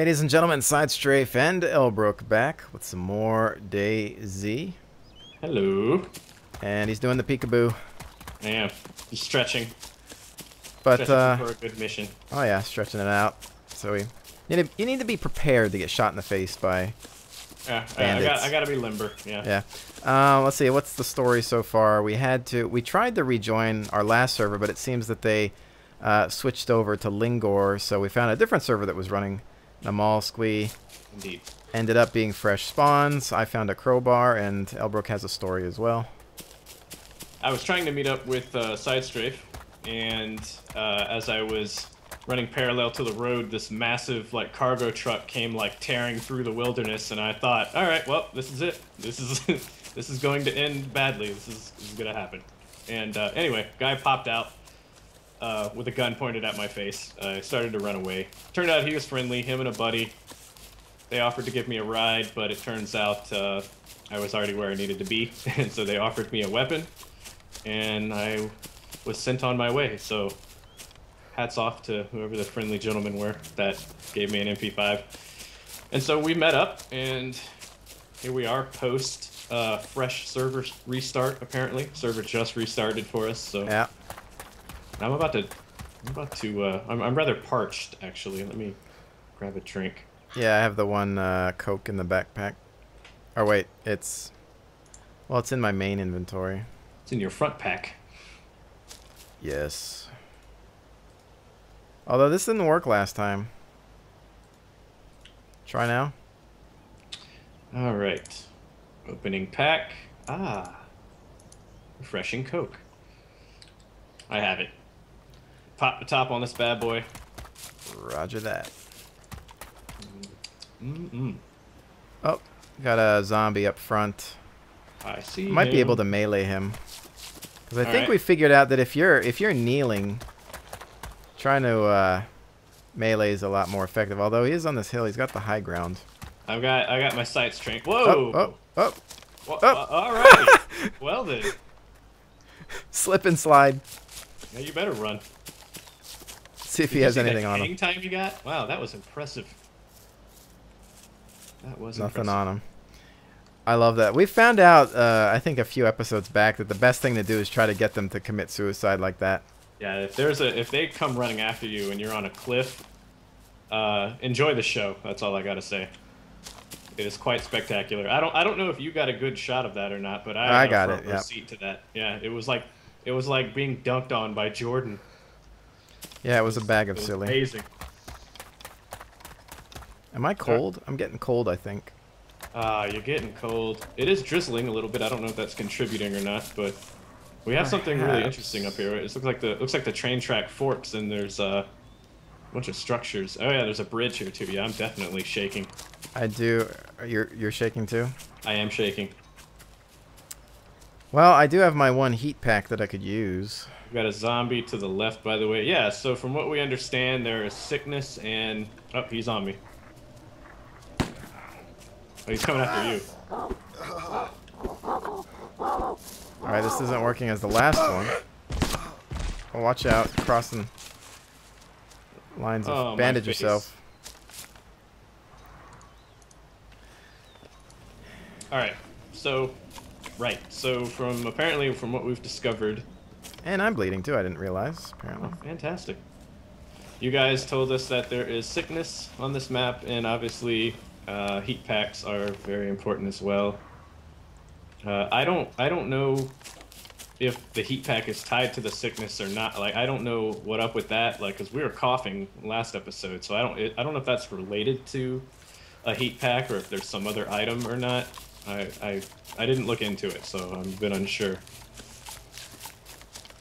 Ladies and gentlemen, Sidestrafe and Elbrook back with some more DayZ. Hello. And he's doing the peekaboo. I am. He's stretching. But, stretching uh... for a good mission. Oh yeah, stretching it out. So we... You need, to, you need to be prepared to get shot in the face by yeah, I, got, I gotta be limber. Yeah. Yeah. Uh, let's see. What's the story so far? We had to. We tried to rejoin our last server, but it seems that they uh, switched over to Lingor, so we found a different server that was running Namalsk. Indeed. Ended up being fresh spawns. I found a crowbar, and Elbrook has a story as well. I was trying to meet up with uh, Sidestrafe, and uh, as I was running parallel to the road, this massive like cargo truck came like tearing through the wilderness, and I thought, all right, well, this is it. This is this is going to end badly. This is, this is gonna happen. And uh, anyway, guy popped out uh, with a gun pointed at my face. I started to run away. Turned out he was friendly. Him and a buddy. They offered to give me a ride, but it turns out uh, I was already where I needed to be, and so they offered me a weapon, and I was sent on my way. So hats off to whoever the friendly gentlemen were that gave me an MP5. And so we met up, and here we are post uh, fresh server restart. Apparently, server just restarted for us. So yeah, I'm about to, I'm about to. Uh, I'm, I'm rather parched actually. Let me grab a drink. Yeah, I have the one uh, Coke in the backpack. Or wait, it's well, it's in my main inventory. It's in your front pack. Yes. Although this didn't work last time. Try now. All right. Opening pack. Ah. Refreshing Coke. I have it. Pop the top on this bad boy. Roger that. Mm -mm. Oh, got a zombie up front. I see. Might him. be able to melee him. Because I All think right. we figured out that if you're if you're kneeling, trying to uh, melee is a lot more effective. Although he is on this hill, he's got the high ground. I've got I got my sights trained. Whoa. Oh, oh, oh! Oh. uh, all right. well then. Slip and slide. Now you better run. See if Did he has anything on him. time you got? Wow, that was impressive. That was Nothing impressive. on him. I love that. We found out, uh, I think, a few episodes back that the best thing to do is try to get them to commit suicide like that. Yeah, if there's a if they come running after you and you're on a cliff, uh, enjoy the show. That's all I gotta say. It is quite spectacular. I don't I don't know if you got a good shot of that or not, but I, I a got front it, row seat to that. Yeah, it was like it was like being dunked on by Jordan. Yeah, it was a bag of silly. amazing. Am I cold? I'm getting cold, I think. Ah, you're getting cold. It is drizzling a little bit. I don't know if that's contributing or not, but we have something really interesting up here. It looks like the looks like the train track forks, and there's uh, a bunch of structures. Oh yeah, there's a bridge here too. Yeah, I'm definitely shaking. I do. You're you're shaking too. I am shaking. Well, I do have my one heat pack that I could use. We've got a zombie to the left, by the way. Yeah. So from what we understand, there is sickness and oh, he's on me. Oh, he's coming after you. All right, this isn't working as the last one. Oh, watch out, crossing lines of Oh, bandage yourself. All right. So, right. So from apparently from what we've discovered, And I'm bleeding too. I didn't realize. Apparently. Oh, fantastic. You guys told us that there is sickness on this map, and obviously uh, heat packs are very important as well. Uh, I don't, I don't know if the heat pack is tied to the sickness or not. Like, I don't know what up with that. Like, because we were coughing last episode, so I don't, I don't know if that's related to a heat pack or if there's some other item or not. I, I, I didn't look into it, so I'm a bit unsure.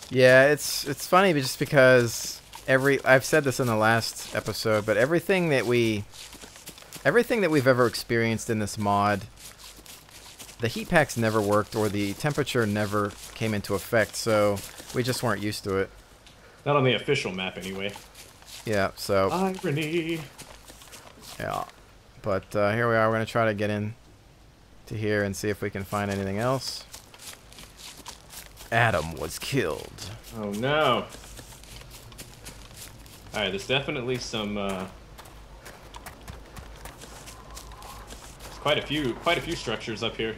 Yeah, it's it's funny just because every I've said this in the last episode, but everything that we everything that we've ever experienced in this mod the heat packs never worked or the temperature never came into effect, so we just weren't used to it. Not on the official map, anyway. Yeah, so Irony. yeah. But uh, here we are. We're gonna try to get in to here and see if we can find anything else. Adam was killed. Oh no. Alright, there's definitely some uh, There's quite a few, quite a few structures up here.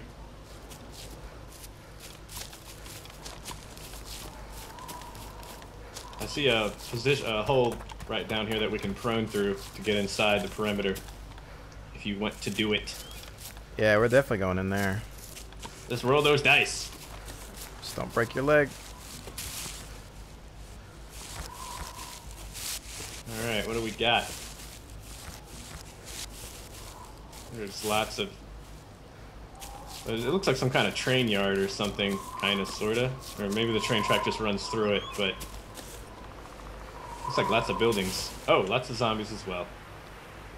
I see a position, a hole right down here that we can prone through to get inside the perimeter. If you want to do it, Yeah, we're definitely going in there. let's roll those dice. Just don't break your leg. All right, what do we got? There's lots of. It looks like some kind of train yard or something, kind of, sorta, or maybe the train track just runs through it. But looks like lots of buildings. Oh, lots of zombies as well.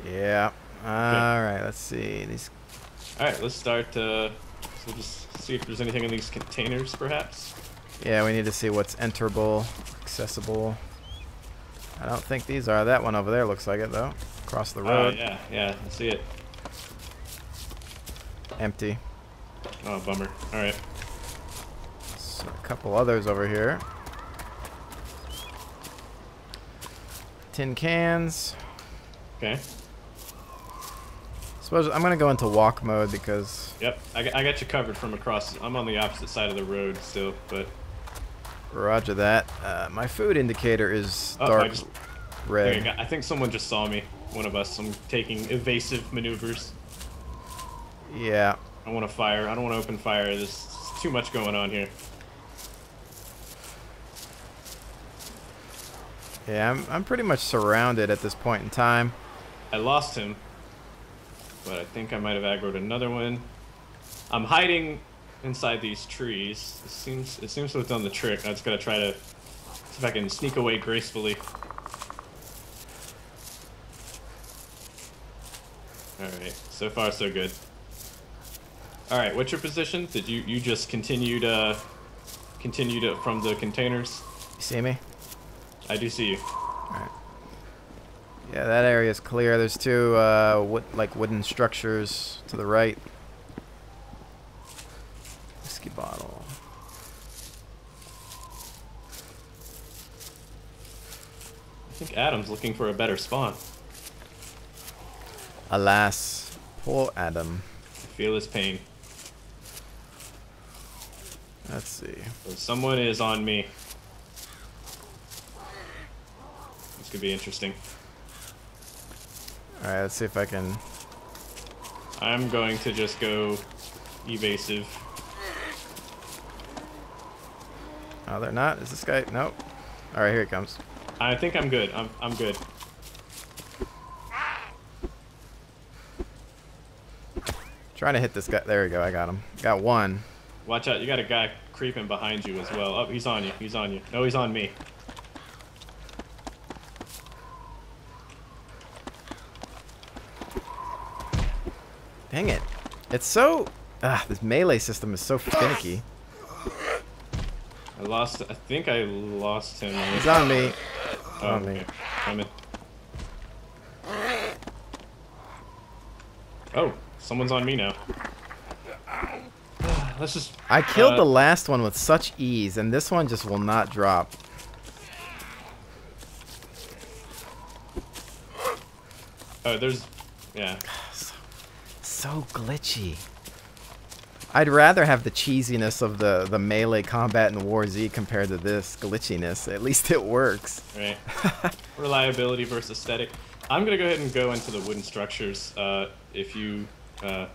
Yeah. All right. Let's see. These. All right, let's start. Uh, we'll just see if there's anything in these containers, perhaps. Yeah, we need to see what's enterable, accessible. I don't think these are. That one over there looks like it though. Across the Oh road. yeah, yeah, I see it. Empty. Oh, bummer. All right. So a couple others over here. Tin cans. Okay. Suppose I'm gonna go into walk mode because Yep, I, got- I got you covered from across. I'm on the opposite side of the road still, but Roger that. Uh, my food indicator is Oh, I dark just- red. There you go. I think someone just saw me. One of us. I'm taking evasive maneuvers. Yeah. I want to fire. I don't want to open fire. There's too much going on here. Yeah, I'm, I'm pretty much surrounded at this point in time. I lost him, but I think I might have aggroed another one. I'm hiding inside these trees. It seems it seems to have done the trick. I just gotta try to see if I can sneak away gracefully. All right. So far, so good. All right. What's your position? Did you you just continue to continue to from the containers? You see me? I do see you. Alright. Yeah, that area is clear. There's two uh, wood, like wooden structures to the right. Think Adam's looking for a better spawn. Alas, poor Adam. I feel his pain. Let's see. Someone is on me. This could be interesting. All right, let's see if I can. I'm going to just go evasive. Oh, they're not. Is this guy? Nope. All right, here he comes. I think I'm good. I'm I'm good. Trying to hit this guy. There we go. I got him. Got one. Watch out! You got a guy creeping behind you as well. Oh, he's on you. He's on you. No, he's on me. Dang it. It's so. Ah, this melee system is so finicky. I lost. I think I lost him. He's on me. Oh, on me. okay. Coming. Oh, someone's on me now. Let's just. I killed uh, the last one with such ease, and this one just will not drop. Oh, there's. Yeah. So glitchy. I'd rather have the cheesiness of the, the melee combat in War Z compared to this glitchiness. At least it works. Right. Reliability versus aesthetic. I'm gonna go ahead and go into the wooden structures. Uh, if you. Uh,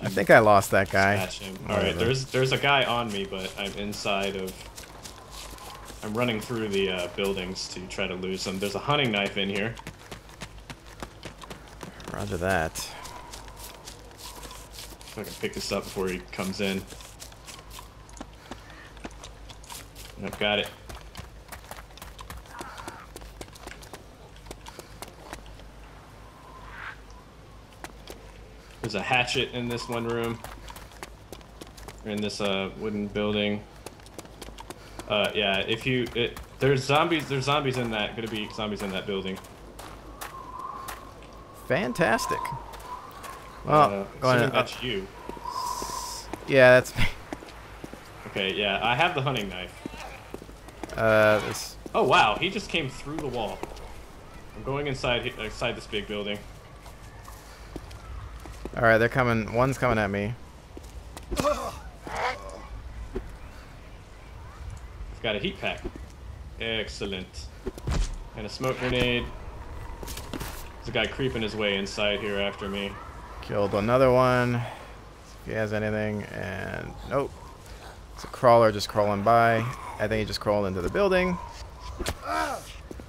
I think I lost that guy. All right, there's there's a guy on me, but I'm inside of. I'm running through the uh, buildings to try to lose him. There's a hunting knife in here. Roger that. If I can pick this up before he comes in. I've got it. There's a hatchet in this one room. Or in this uh, wooden building. Uh, yeah, if you, it, there's zombies, there's zombies in that, gonna be zombies in that building. Fantastic. Well, uh, going to, that's you. yeah, that's me. Okay, yeah, I have the hunting knife. Uh, this, Oh wow, he just came through the wall. I'm going inside inside this big building. All right, they're coming. One's coming at me. I've got a heat pack. Excellent. And a smoke grenade. There's a guy creeping his way inside here after me. Killed another one. If he has anything, and nope. It's a crawler just crawling by. I think he just crawled into the building.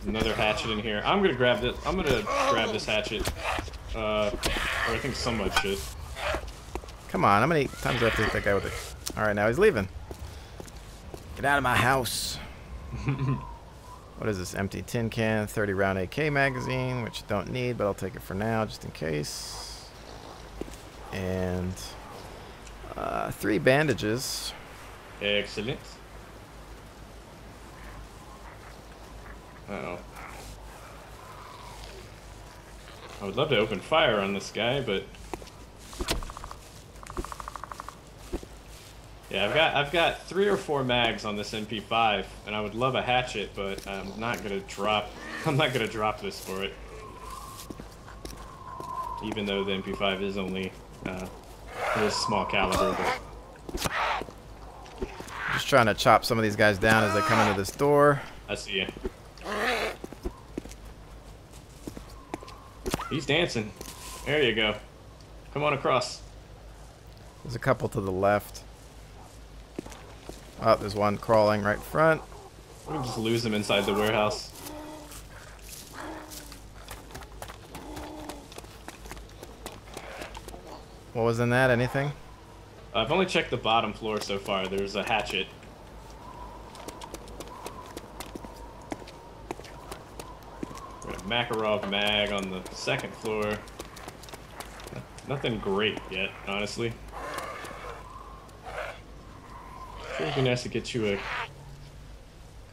Another hatchet in here. I'm gonna grab this. I'm gonna grab this hatchet. Uh, or I think someone should. Come on, how many times do I have to hit that guy with it? All right, now he's leaving. Get out of my house. what is this? Empty tin can, 30 round AK magazine, which don't need, but I'll take it for now, just in case. And uh, three bandages. Excellent. Oh. I would love to open fire on this guy, but yeah, I've got I've got three or four mags on this MP5, and I would love a hatchet, but I'm not gonna drop I'm not gonna drop this for it. Even though the MP5 is only uh, it is small caliber, but Just trying to chop some of these guys down as they come into this door. I see you. He's dancing. There you go. Come on across. There's a couple to the left. Oh, there's one crawling right front. We can just lose him inside the warehouse. What was in that? Anything? I've only checked the bottom floor so far. There's a hatchet. Got a Makarov mag on the second floor. Nothing great yet, honestly. Sure would be nice to get you a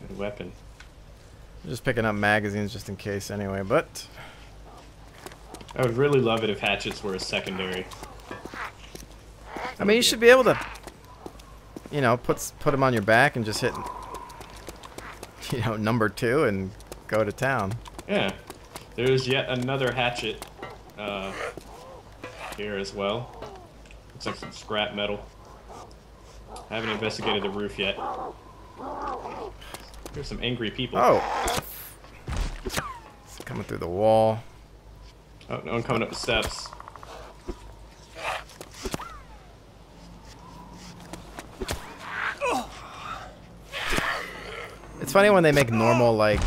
good weapon. Just picking up magazines just in case anyway, but I would really love it if hatchets were a secondary. I mean, you should be able to, you know, put put them on your back and just hit, you know, number two and go to town. Yeah. There's yet another hatchet uh, here as well. Looks like some scrap metal. I haven't investigated the roof yet. There's some angry people. Oh, it's coming through the wall. Oh, no one coming up the steps. Funny when they make normal like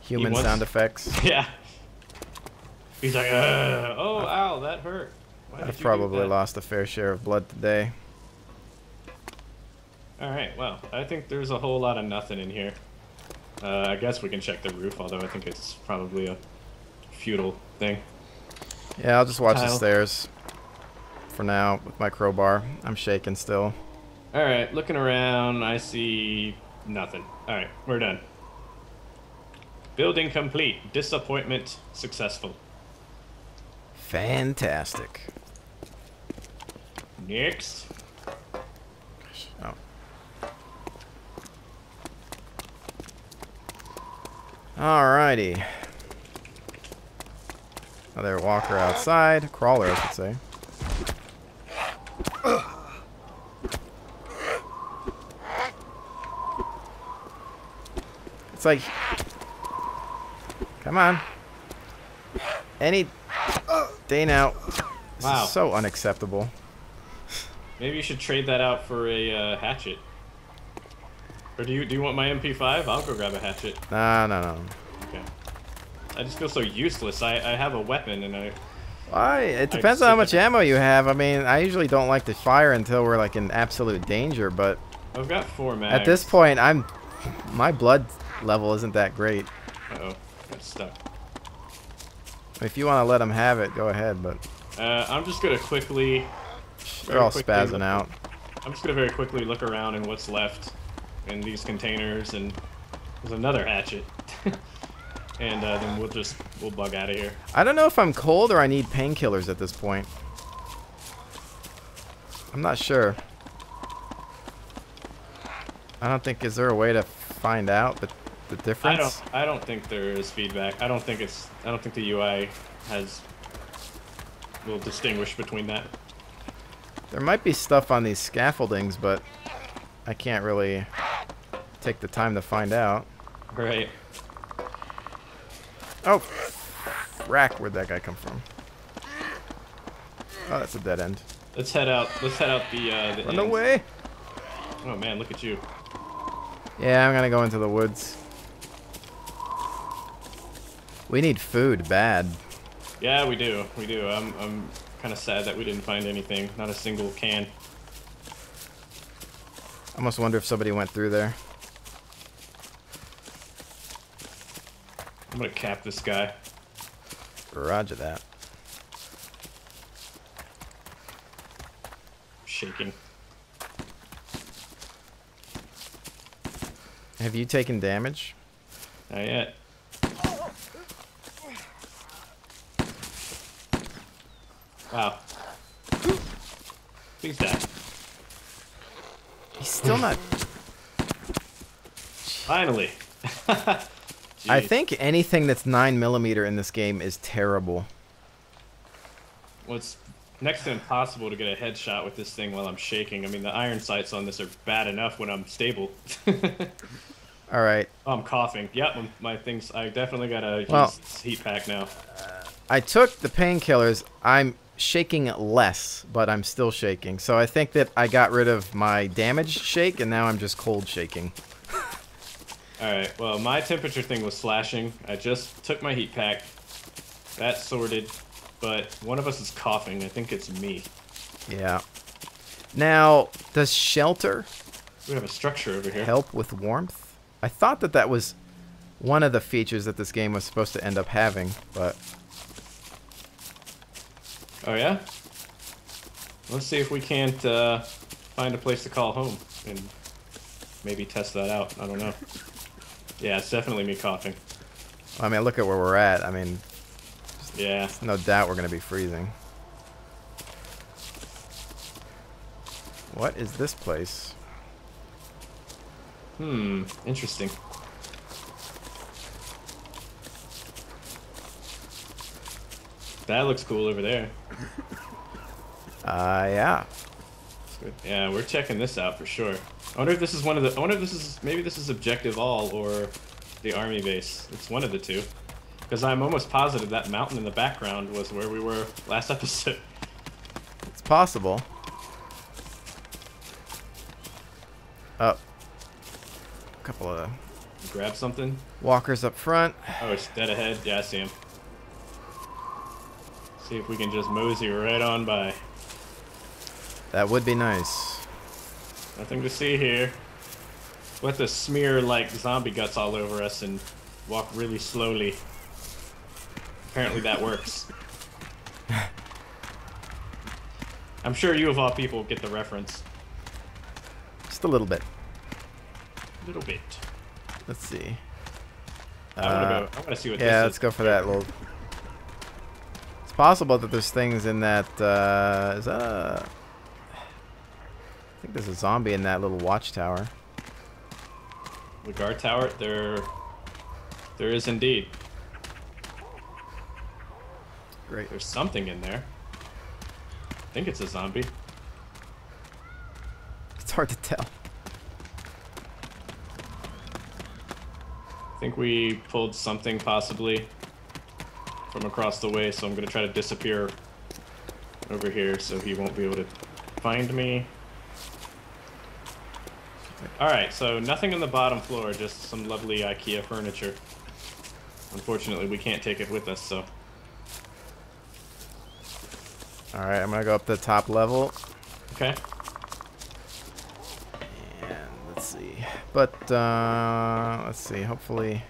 human sound effects. Yeah. He's like, uh, oh, ow, that hurt. Why I've probably lost a fair share of blood today. Alright, well, I think there's a whole lot of nothing in here. Uh, I guess we can check the roof, although I think it's probably a futile thing. Yeah, I'll just watch the stairs for now with my crowbar. I'm shaking still. Alright, looking around, I see nothing. Alright, we're done. Building complete. Disappointment successful. Fantastic. Next. Oh. Alrighty. Another walker outside. Crawler, I should say. It's like... Come on. Any day now. This Wow. is so unacceptable. Maybe you should trade that out for a uh, hatchet. Or do you do you want my MP5? I'll go grab a hatchet. No, no, no. Okay. I just feel so useless. I, I have a weapon and I Why? It depends on how much ammo you have. I mean, I usually don't like to fire until we're like in absolute danger, but I've got four mags. at this point, I'm my blood level isn't that great. Uh oh, got stuck. If you want to let them have it, go ahead, but Uh, I'm just gonna quickly. they're all quickly spazzing out. I'm just gonna very quickly look around and what's left in these containers, and there's another hatchet. and uh, then we'll just we'll bug out of here. I don't know if I'm cold or I need painkillers at this point. I'm not sure. I don't think is there a way to find out the, the I difference? don't I don't think there is feedback. I don't think it's I don't think the UI has we'll distinguish between that. There might be stuff on these scaffoldings, but I can't really take the time to find out. Right. Oh, rack! Where'd that guy come from? Oh, that's a dead end. Let's head out. Let's head out the. Uh, the Run ends. away! Oh man, look at you. Yeah, I'm gonna go into the woods. We need food bad. Yeah, we do. We do. I'm. I'm kind of sad that we didn't find anything. Not a single can. I almost wonder if somebody went through there. I'm gonna cap this guy. Roger that. Shaking. Have you taken damage? Not yet. Wow. He's dead. He's still not. Finally. I think anything that's 9 millimeter in this game is terrible. Well, it's next to impossible to get a headshot with this thing while I'm shaking. I mean, the iron sights on this are bad enough when I'm stable. Alright. oh, I'm coughing. Yep, my- my things. I definitely gotta Well- use heat pack now. I took the painkillers. I'm shaking less, but I'm still shaking. So I think that I got rid of my damage shake, and now I'm just cold shaking. All right. Well, my temperature thing was slashing. I just took my heat pack. That sorted, but one of us is coughing. I think it's me. Yeah. Now, does shelter We have a structure over here. help with warmth? I thought that that was one of the features that this game was supposed to end up having, but Oh yeah. Let's see if we can't uh, find a place to call home and maybe test that out. I don't know. Yeah, it's definitely me coughing. I mean, look at where we're at. I mean, Yeah. no doubt we're going to be freezing. What is this place? Hmm. Interesting. That looks cool over there. Uh, yeah. Yeah, we're checking this out for sure. I wonder if this is one of the. I wonder if this is maybe this is Objective All or the army base. It's one of the two. Because I'm almost positive that mountain in the background was where we were last episode. It's possible. Oh. A couple of Grab something. walkers up front. Oh, it's dead ahead. Yeah, I see him. See if we can just mosey right on by. That would be nice. Nothing to see here. We'll have to smear like zombie guts all over us and walk really slowly. Apparently that works. I'm sure you of all people get the reference. Just a little bit. A little bit. Let's see. Uh, go. I wanna see what Yeah, let's go for that little. It's possible that there's things in that. Uh, is that a? I think there's a zombie in that little watchtower. The guard tower. There. There is indeed. Great. There's something in there. I think it's a zombie. It's hard to tell. I think we pulled something possibly from across the way, so I'm gonna try to disappear over here so he won't be able to find me. Alright, so nothing on the bottom floor, just some lovely IKEA furniture. Unfortunately, we can't take it with us, so. All right, I'm gonna go up the top level. Okay. And let's see. But uh, let's see. Hopefully,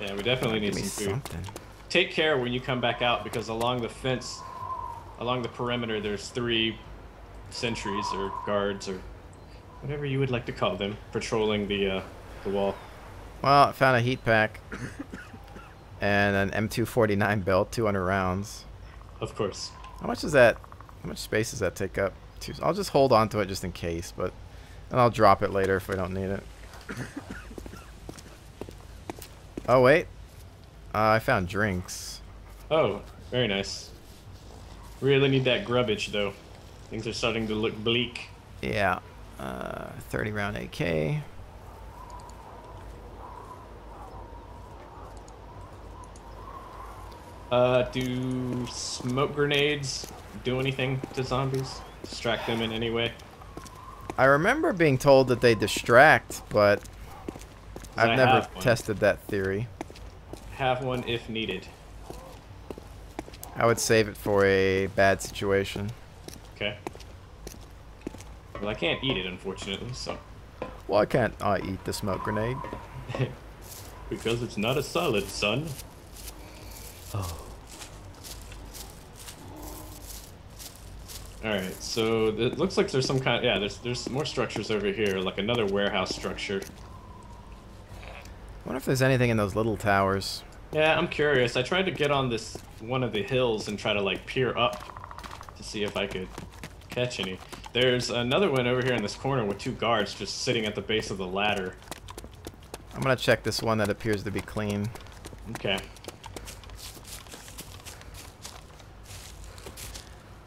Yeah, we definitely need me some food. something. Take care when you come back out because along the fence, along the perimeter, there's three sentries or guards or whatever you would like to call them patrolling the uh, the wall. Well, I found a heat pack and an M249 belt, 200 rounds. Of course. How much does that? How much space does that take up? I'll just hold on to it just in case, but and I'll drop it later if we don't need it. oh wait, uh, I found drinks. Oh, very nice. Really need that grubbage though. Things are starting to look bleak. Yeah. Uh, 30 round AK. Uh, do smoke grenades do anything to zombies? Distract them in any way? I remember being told that they distract, but I've I never tested that theory. Have one if needed. I would save it for a bad situation. Okay. Well, I can't eat it, unfortunately, so. Why can't I eat the smoke grenade? Because it's not a solid, son. Oh. Alright, so it looks like there's some kind yeah, there's there's more structures over here, like another warehouse structure. wonder if there's anything in those little towers. Yeah, I'm curious. I tried to get on this one of the hills and try to like peer up to see if I could catch any. There's another one over here in this corner with two guards just sitting at the base of the ladder. I'm gonna check this one that appears to be clean. Okay.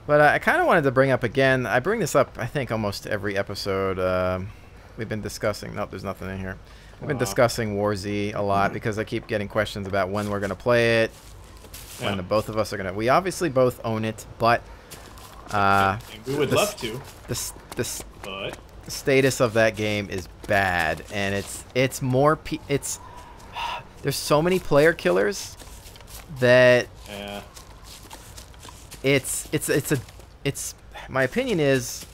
But uh, I kind of wanted to bring up again. I bring this up, I think, almost every episode. Um, we've been discussing. Nope, there's nothing in here. We've been discussing War Z a lot because I keep getting questions about when we're gonna play it, when the both of us are gonna. We obviously both own it, but uh, And we would this- love to, the the but status of that game is bad, and it's it's more. Pe- it's there's so many player killers that yeah. it's it's it's a it's my opinion is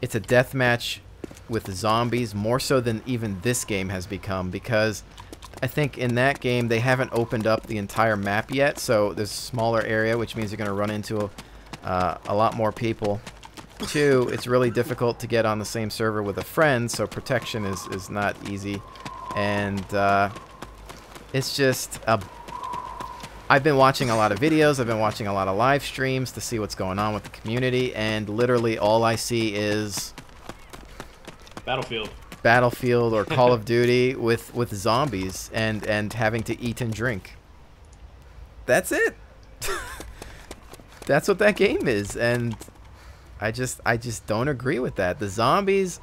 it's a death match with zombies more so than even this game has become because I think in that game they haven't opened up the entire map yet so there's a smaller area which means you're going to run into uh, a lot more people. Two it's really difficult to get on the same server with a friend so protection is, is not easy. And uh, it's just a I've been watching a lot of videos, I've been watching a lot of live streams to see what's going on with the community, and literally all I see is Battlefield. Battlefield or Call of Duty with, with zombies and, and having to eat and drink. That's it. That's what that game is, and I just I just don't agree with that. The zombies,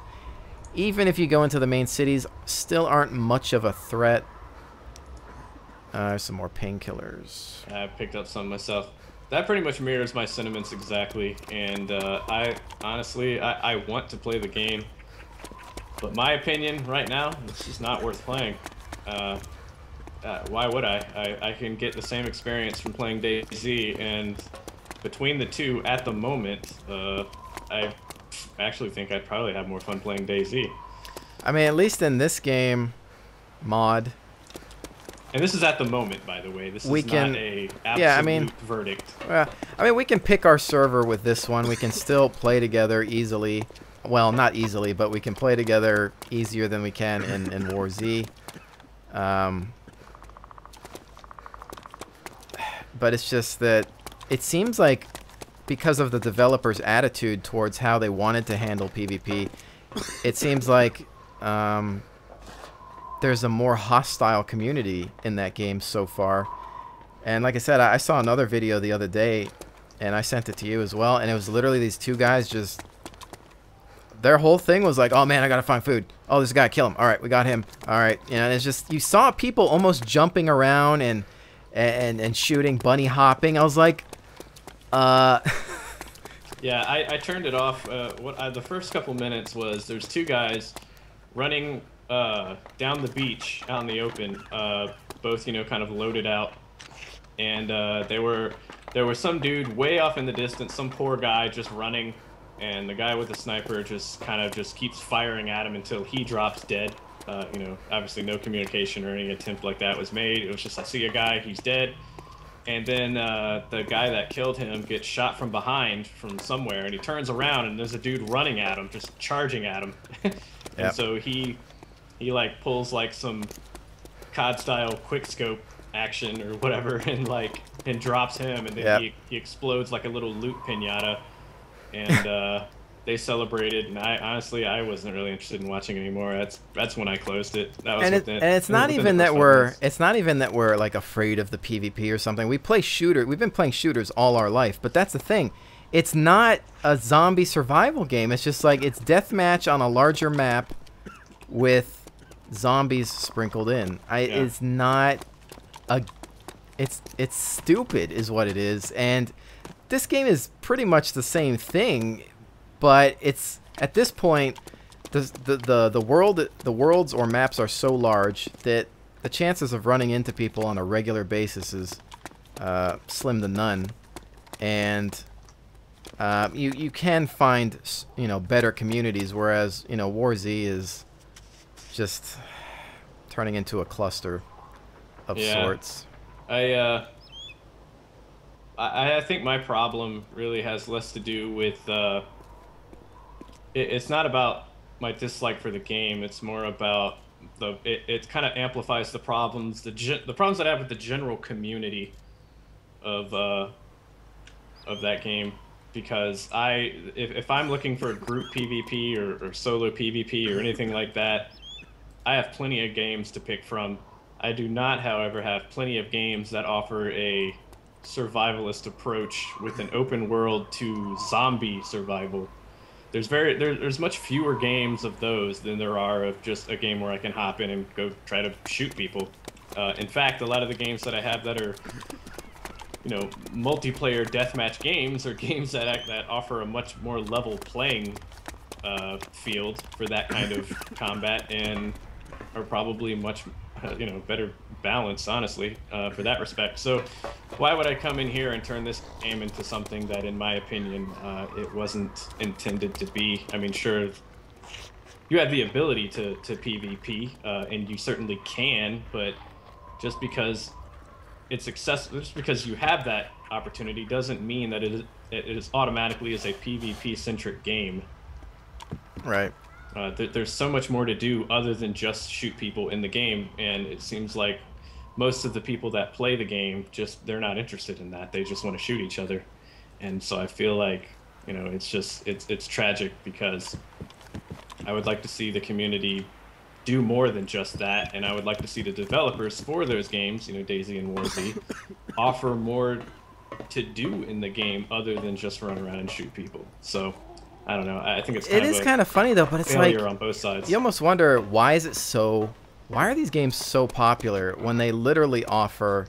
even if you go into the main cities, still aren't much of a threat. Uh, some more painkillers. I picked up some myself. That pretty much mirrors my sentiments exactly, and uh, I honestly I, I want to play the game, but my opinion right now it's just not worth playing. Uh, uh, why would I? I? I can get the same experience from playing DayZ, and between the two at the moment, uh, I actually think I'd probably have more fun playing DayZ. I mean, at least in this game, mod, And this is at the moment, by the way. This We is can- not a absolute yeah, I mean- verdict. Well, I mean, we can pick our server with this one. We can still play together easily. Well, not easily, but we can play together easier than we can in, in War Z. Um, but it's just that it seems like because of the developers' attitude towards how they wanted to handle PvP, it seems like um, there's a more hostile community in that game so far. And like I said, I I saw another video the other day, and I sent it to you as well. And it was literally these two guys just. Their whole thing was like, "Oh man, I gotta find food. Oh, this guy, kill him. All right, we got him. All right." You know, it's just you saw people almost jumping around and and and shooting, bunny hopping. I was like, uh, Yeah, I, I turned it off. Uh, what I, the first couple minutes was there's two guys running uh, down the beach out in the open, uh, both you know kind of loaded out, and uh, they were there was some dude way off in the distance, some poor guy just running, and the guy with the sniper just kind of just keeps firing at him until he drops dead. Uh, you know, obviously no communication or any attempt like that was made. It was just I see a guy, he's dead. And then uh, the guy that killed him gets shot from behind from somewhere, and he turns around and there's a dude running at him, just charging at him. and Yep. so he he like pulls like some COD style quick scope action or whatever, and like and drops him, and then Yep. he he explodes like a little loot pinata, and uh, they celebrated, and I honestly I wasn't really interested in watching anymore. That's that's when I closed it. That was and, it, and it's not even that we're minutes. it's not even that we're like afraid of the PvP or something. We play shooter. We've been playing shooters all our life, but that's the thing. It's not a zombie survival game. It's just like it's deathmatch on a larger map with zombies sprinkled in. I Yeah. it's not a it's it's stupid is what it is and this game is pretty much the same thing but it's at this point the the the, the world the worlds or maps are so large that the chances of running into people on a regular basis is uh, slim to none and uh, you you can find you know better communities whereas you know War Z is just turning into a cluster of Yeah. sorts. I uh, I, I think my problem really has less to do with uh, it, it's not about my dislike for the game. It's more about the it, it kind of amplifies the problems the the problems that I have with the general community of uh, of that game because I if, if I'm looking for a group PvP or, or solo PvP or anything like that, I have plenty of games to pick from. I do not, however, have plenty of games that offer a survivalist approach with an open world to zombie survival. There's very there, there's much fewer games of those than there are of just a game where I can hop in and go try to shoot people. Uh, in fact, a lot of the games that I have that are you know multiplayer deathmatch games are games that act, that offer a much more level playing uh, field for that kind of combat and are probably much you know better balance, honestly uh, for that respect. So why would i come in here and turn this game into something that in my opinion uh, it wasn't intended to be? I mean sure you have the ability to, to pvp uh, and you certainly can but just because it's accessible just because you have that opportunity doesn't mean that it is it is automatically is a pvp centric game. Right. Uh, there, there's so much more to do other than just shoot people in the game, and it seems like most of the people that play the game just they're not interested in that. They just want to shoot each other, and so I feel like you know it's just it's it's tragic because I would like to see the community do more than just that, and I would like to see the developers for those games, you know, DayZ and War Z, offer more to do in the game other than just run around and shoot people. So. I don't know. I think it's kind It of is kind of funny though, but it's like on both sides. you almost wonder why is it so why are these games so popular when they literally offer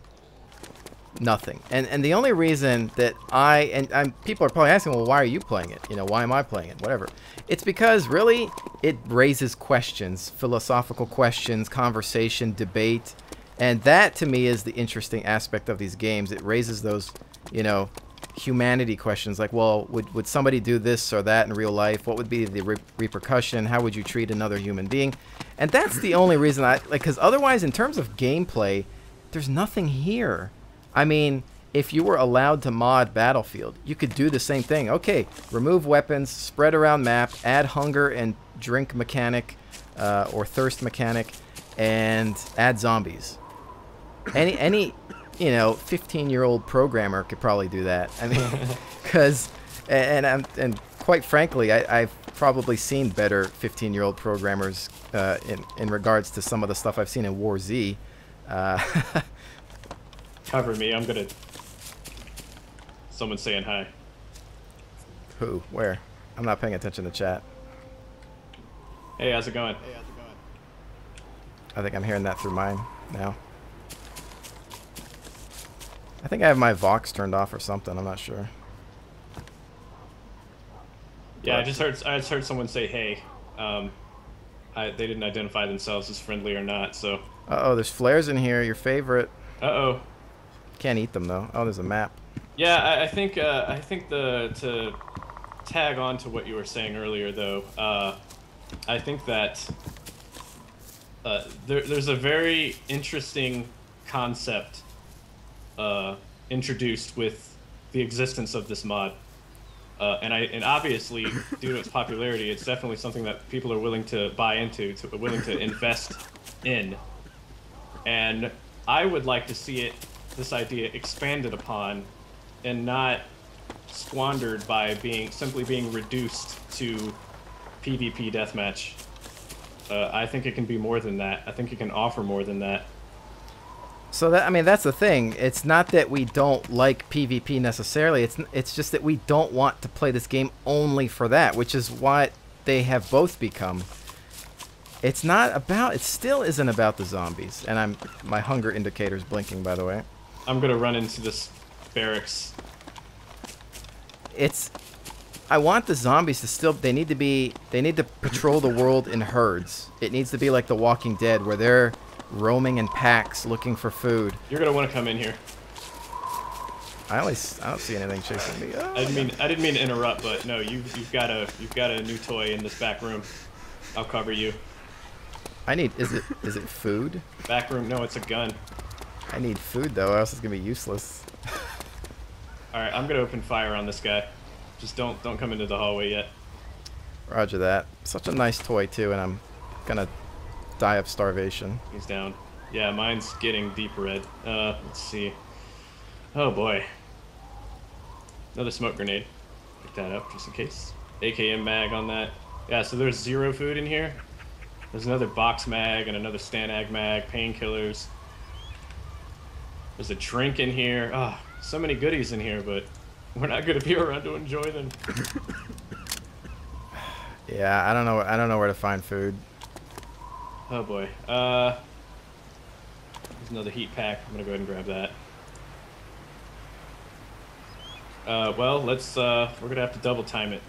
nothing? And and the only reason that i and I'm, people are probably asking well why are you playing it? You know why am i playing it? Whatever. It's because really it raises questions philosophical questions conversation debate and that to me is the interesting aspect of these games. It raises those you know humanity questions like well would, would somebody do this or that in real life? What would be the re- repercussion? How would you treat another human being? And that's the only reason i like because otherwise in terms of gameplay there's nothing here. I mean if you were allowed to mod battlefield you could do the same thing. Okay remove weapons spread around map add hunger and drink mechanic uh, or thirst mechanic and add zombies. Any any you know 15 year old programmer could probably do that i mean because and and, and quite frankly I, i've probably seen better 15 year old programmers uh, in in regards to some of the stuff i've seen in war z uh, Cover me. I'm gonna. Someone saying hi. who where i'm not paying attention to chat Hey, how's it going? i think i'm hearing that through mine now i think i have my vox turned off or something i'm not sure Yeah, I just heard. I just heard someone say hey. Um, I, they didn't identify themselves as friendly or not. So, uh-oh there's flares in here your favorite uh oh. can't eat them though oh there's a map Yeah, I, I think. Uh, I think the to tag on to what you were saying earlier, though. Uh, I think that uh, there, there's a very interesting concept uh, introduced with the existence of this mod. Uh, and I and obviously due to its popularity, it's definitely something that people are willing to buy into, to, willing to invest in. And I would like to see it, this idea expanded upon, and not squandered by being simply being reduced to PvP deathmatch. Uh, I think it can be more than that. I think it can offer more than that. So that I mean that's the thing. It's not that we don't like PvP necessarily. It's it's just that we don't want to play this game only for that, which is what they have both become. It's not about. It still isn't about the zombies. And I'm my hunger indicator's blinking by the way. I'm gonna run into this barracks. It's I want the zombies to still they need to be they need to patrol the world in herds. It needs to be like The Walking Dead where they're roaming in packs looking for food. You're gonna want to come in here. I always I don't see anything chasing me. Oh, I didn't mean ah. I didn't mean to interrupt, but no, you you've got a you've got a new toy in this back room. I'll cover you. I need is it is it food? Back room? No, it's a gun. I need food though, or else it's gonna be useless. All right, I'm gonna open fire on this guy. Just don't don't come into the hallway yet. Roger that. Such a nice toy too, and I'm gonna die of starvation. He's down. Yeah, mine's getting deep red. Uh, let's see. Oh boy. Another smoke grenade. Pick that up just in case. AKM mag on that. Yeah, so there's zero food in here. There's another box mag and another Stanag mag, painkillers. There's a drink in here. Ah, oh, so many goodies in here, but we're not gonna be around to enjoy them. yeah, I don't know. I don't know where to find food. Oh boy. Uh, there's another heat pack. I'm gonna go ahead and grab that. Uh, well, let's. Uh, we're gonna have to double time it.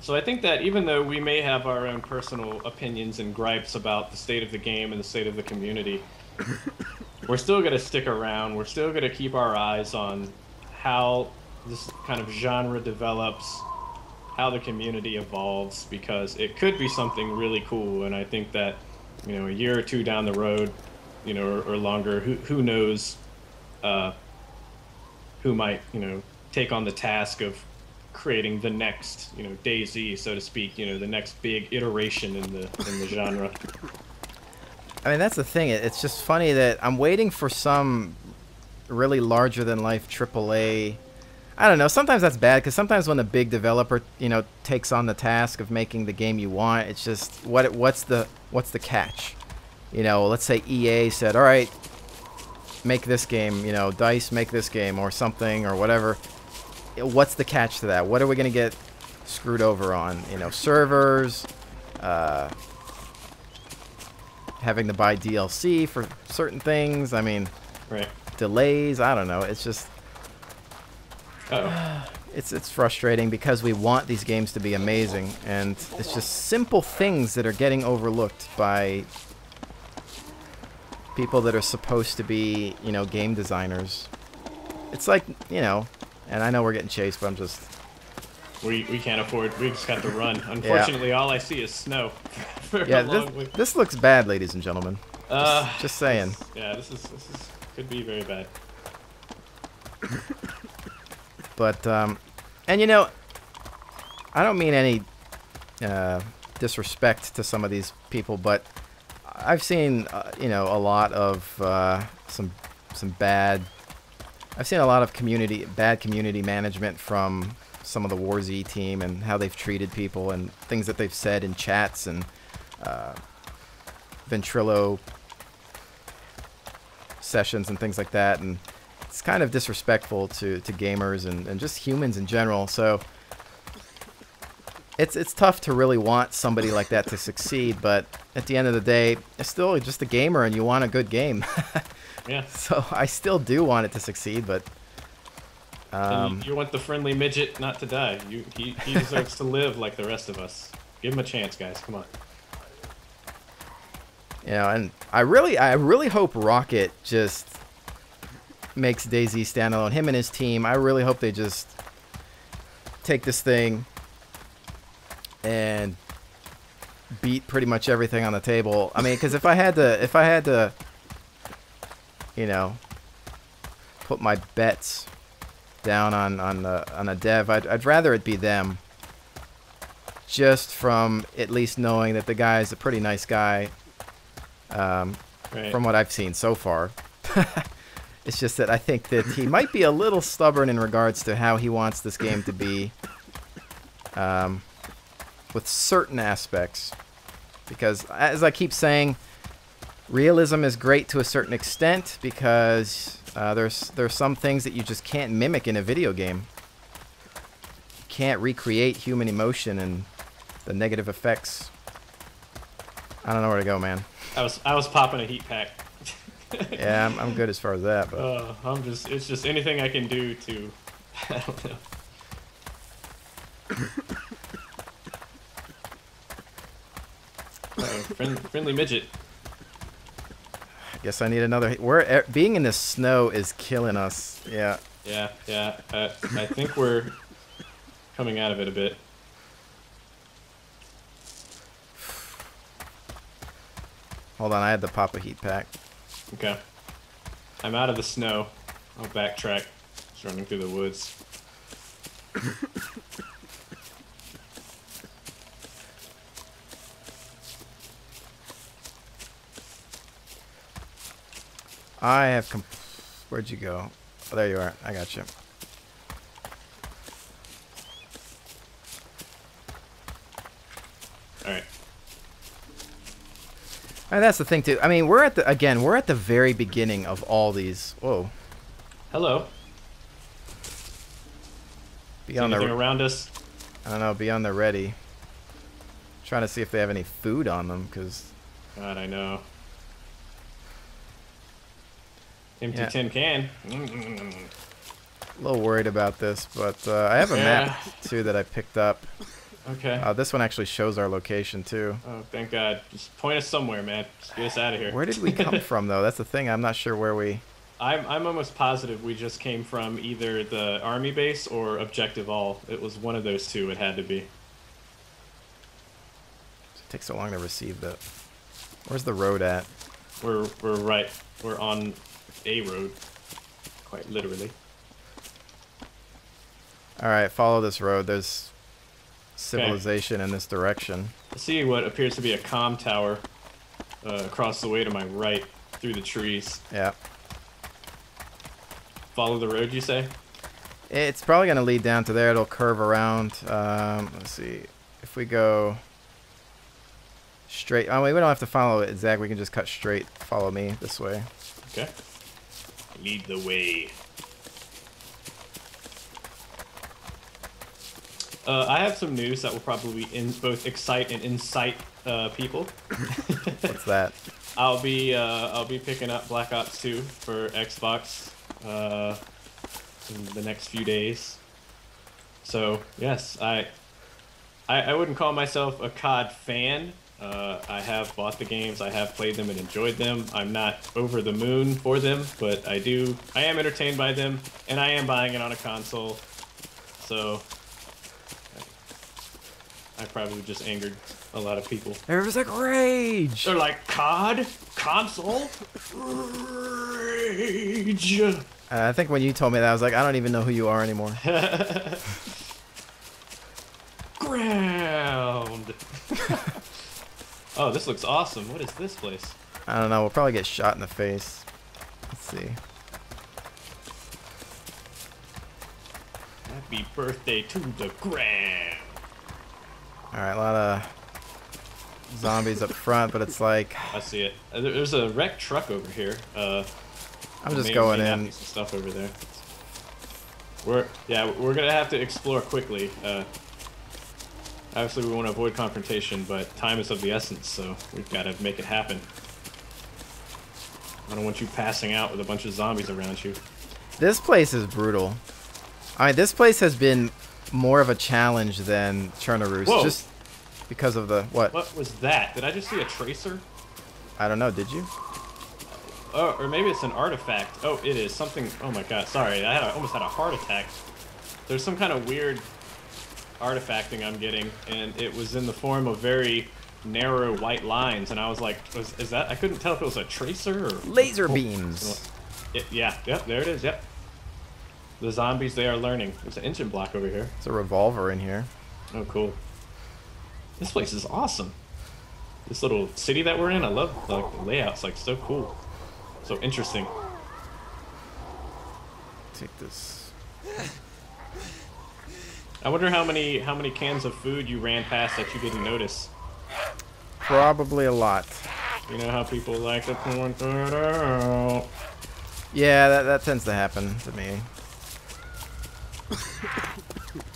So I think that even though we may have our own personal opinions and gripes about the state of the game and the state of the community, we're still going to stick around. We're still going to keep our eyes on how this kind of genre develops, how the community evolves, because it could be something really cool. And I think that, you know, a year or two down the road, you know, or, or longer, who, who knows uh, who might, you know, take on the task of creating the next, you know, DayZ, so to speak, you know, the next big iteration in the in the genre. I mean, that's the thing. It's just funny that I'm waiting for some really larger than life AAA. I don't know. Sometimes that's bad because sometimes when a big developer, you know, takes on the task of making the game you want, it's just what what's the what's the catch? You know, let's say EA said, "All right, make this game." You know, Dice make this game or something or whatever what's the catch to that? What are we going to get screwed over on? You know, servers, uh, having to buy DLC for certain things. I mean, right. delays. I don't know. It's just. Uh -oh. It's it's frustrating because we want these games to be amazing, and it's just simple things that are getting overlooked by people that are supposed to be, you know, game designers. It's like, you know, and I know we're getting chased, but I'm just... We, we can't afford... We just got to run. Unfortunately, yeah. all I see is snow. yeah, this, this, looks bad, ladies and gentlemen. Uh, just, just saying. This, yeah, this is, this is... Could be very bad. but, um... And, you know... I don't mean any... Uh, disrespect to some of these people, but... I've seen, uh, you know, a lot of uh, some some bad I've seen a lot of community bad community management from some of the War Z team and how they've treated people and things that they've said in chats and uh, Ventrilo sessions and things like that. And it's kind of disrespectful to, to gamers and, and just humans in general. So it's it's tough to really want somebody like that to succeed, but at the end of the day, it's still just a gamer and you want a good game. Yeah. So I still do want it to succeed, but. Um, you, you, want the friendly midget not to die. You, he, he deserves to live like the rest of us. Give him a chance, guys. Come on. You know, and I really, I really hope Rocket just makes DayZ standalone. Him and his team. I really hope they just take this thing and beat pretty much everything on the table. I mean, because if I had to, if I had to you know, put my bets down on on the on a dev. I'd I'd rather it be them. Just from at least knowing that the guy is a pretty nice guy, Um, Right. from what I've seen so far. it's just that I think that he might be a little stubborn in regards to how he wants this game to be um, with certain aspects. Because, as I keep saying, realism is great to a certain extent because uh, there's there's some things that you just can't mimic in a video game. You can't recreate human emotion and the negative effects. I don't know where to go, man. I was I was popping a heat pack. Yeah, I'm, I'm good as far as that, but Uh, I'm just it's just anything I can do to I don't know. Uh, friend, friendly midget. I guess I need another. We're e- being in the snow is killing us. Yeah. Yeah, yeah. Uh, I think we're coming out of it a bit. Hold on, I had to pop a heat pack. Okay. I'm out of the snow. I'll backtrack. Just running through the woods. I have. Where'd you go? Oh, there you are. I got you. Alright. And that's the thing too. I mean, we're at the again. We're at the very beginning of all these. Whoa. Hello. Be on anything the. around us? I don't know. Be on the ready. Trying to see if they have any food on them, because God, I know. Empty Yeah. tin can. a little worried about this. But uh, I have a map too that I picked up. Okay. Uh, this one actually shows our location too. oh, thank God. Just point us somewhere, man. Just get us out of here. Where did we come from though? That's the thing. I'm not sure where we. I'm, I'm almost positive we just came from either the army base or Objective All. It was one of those two. It had to be. It takes so long to receive that. Where's the road at? We're we're right. We're on a road, quite literally. All right, follow this road. There's civilization in this direction. I see what appears to be a comm tower uh, across the way to my right through the trees. Yeah. Follow the road, you say? It's probably going to lead down to there. It'll curve around. Um, let's see. If we go straight. Oh, wait, we don't have to follow it, Zach. We can just cut straight. Follow me this way. Okay. Lead the way. Uh, I have some news that will probably in both excite and incite uh, people. What's that? I'll be uh, I'll be picking up Black Ops 2 for Xbox uh, in the next few days. So yes, I, I I wouldn't call myself a COD fan. Uh, I have bought the games, I have played them and enjoyed them. I'm not over the moon for them, but I do I am entertained by them, and I am buying it on a console. So I probably just angered a lot of people. Everyone's like, rage! They're like, COD? Console? Rage! Uh, I think when you told me that, I was like, I don't even know who you are anymore. Ground! oh, this looks awesome. What is this place? I don't know. We'll probably get shot in the face. Let's see. Happy birthday to the ground! Alright, a lot of zombies up front, but it's like, I see it. Uh, There's a wrecked truck over here. Uh, I'm just going in. Some stuff over there. We're yeah, we're gonna have to explore quickly. Uh, obviously, we want to avoid confrontation, but time is of the essence, so we've got to make it happen. I don't want you passing out with a bunch of zombies around you. This place is brutal. I mean, this place has been more of a challenge than Chernobyl, Whoa. just because of the what? What was that? Did I just see a tracer? I don't know. Did you? Oh, or maybe it's an artifact. Oh, it is something. Oh my god, sorry. I had a, almost had a heart attack. There's some kind of weird artifacting I'm getting, and it was in the form of very narrow white lines, and I was like, was, is that? I couldn't tell if it was a tracer or Laser Oh, beams. It, yeah, yep, there it is. Yep. The zombies, they are learning. There's an engine block over here. It's a revolver in here. Oh, cool. This place is awesome. this little city that we're in. I love like the layouts, like so cool, so interesting. Take this. I wonder how many how many cans of food you ran past that you didn't notice. Probably a lot. You know how people like to point that out. Yeah, that, that tends to happen to me.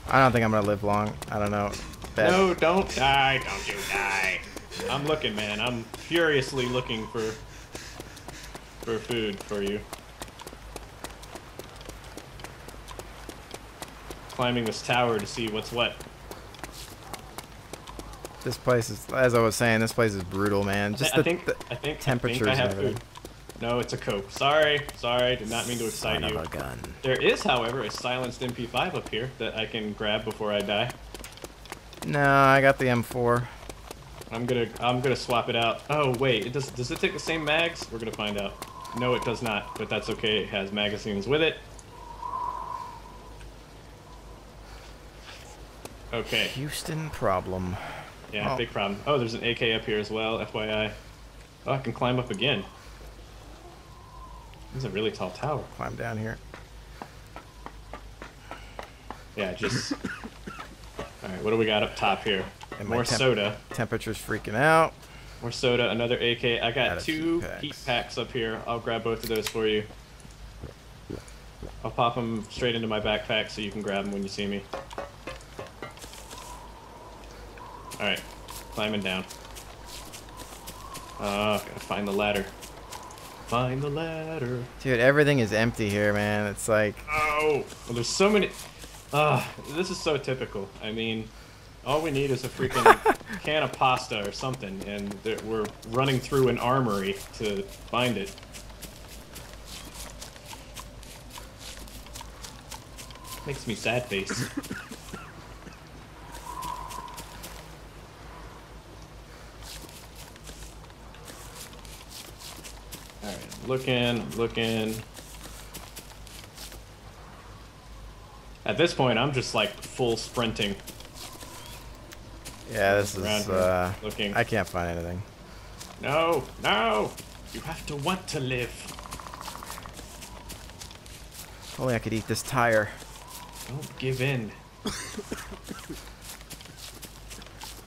I don't think I'm gonna live long. I don't know. No, don't die, don't you die. I'm looking, man. I'm furiously looking for for food for you. Climbing this tower to see what's what. This place is, as I was saying, this place is brutal, man. I, Just thi- the, I think the I think temperatures I, I have everything. food. No, it's a cope. Sorry, sorry. Did not mean to excite son you. of a gun. There is, however, a silenced MP5 up here that I can grab before I die. No, I got the M4. I'm gonna I'm gonna swap it out. Oh wait, it does does it take the same mags? We're gonna find out. No, it does not, but that's okay. It has magazines with it. Okay, Houston problem. yeah, Oh. big problem. Oh, there's an AK up here as well, FYI. Oh, I can climb up again. This is a really tall tower. Climb down here. Yeah, just. All right, what do we got up top here? And More temp- soda. Temperature's freaking out. More soda, another AK. I got Got two packs. heat packs up here. I'll grab both of those for you. I'll pop them straight into my backpack so you can grab them when you see me. Alright, climbing down. Uh, gotta find the ladder. Find the ladder. Dude, everything is empty here, man. It's like, Oh! Well, there's so many. Ah, this is so typical. I mean, all we need is a freaking can of pasta or something, and we're running through an armory to find it. Makes me sad face. Alright, looking, looking. At this point, I'm just like full sprinting yeah, this around is, uh, looking. I can't find anything. No, no! You have to want to live. Only I could eat this tire. Don't give in.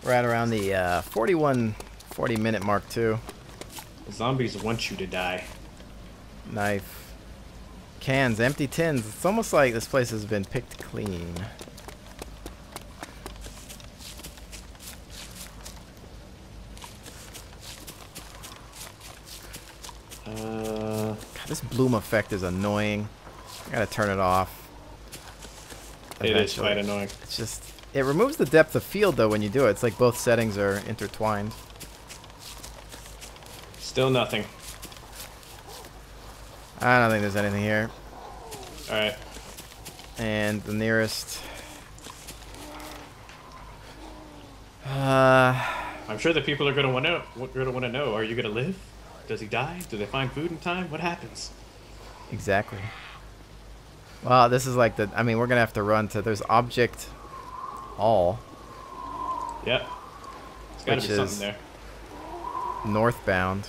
We're at around the uh, 41, 40 minute mark too. The zombies want you to die. Knife. Cans, empty tins. It's almost like this place has been picked clean. Uh, God, this bloom effect is annoying. I gotta turn it off. it is quite annoying. It's just it removes the depth of field though when you do it. It's like both settings are intertwined. Still nothing. I don't think there's anything here. Alright. And the nearest. Uh, I'm sure that people are gonna want to gonna want to know: Are you gonna live? Does he die? Do they find food in time? What happens? exactly. Well, this is like the. I mean, we're gonna have to run to. There's object all Yep. There's gotta Which be something is- there. northbound.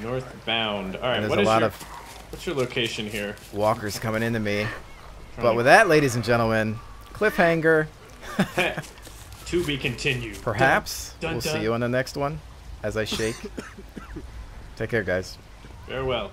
Northbound. All right. And there's What a is lot your, of what's your location here? walkers coming into me. But with that, ladies and gentlemen, cliffhanger. to be continued. Perhaps Dun, we'll dun. see you on the next one. As I shake. Take care, guys. Farewell.